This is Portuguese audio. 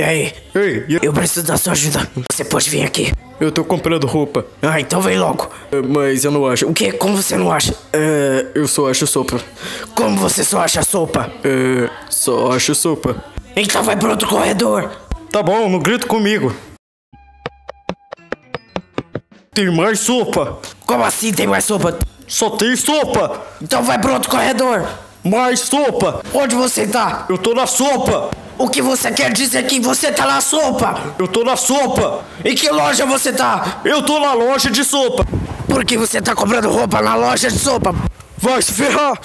E aí? Ei, e- Eu preciso da sua ajuda. Você pode vir aqui. eu tô comprando roupa. Ah, então vem logo. É, Mas eu não acho. O que? Como você não acha? É, eu só acho sopa. Como você só acha sopa? É, só acho sopa. Então vai pro outro corredor. Tá bom, não grita comigo. Tem mais sopa. Como assim tem mais sopa? Só tem sopa. Então vai pro outro corredor. Mais sopa. Onde você tá? Eu tô na sopa. O que você quer dizer que você tá na sopa? Eu tô na sopa. Em que loja você tá? Eu tô na loja de sopa. Por que você tá comprando roupa na loja de sopa? Vai se ferrar.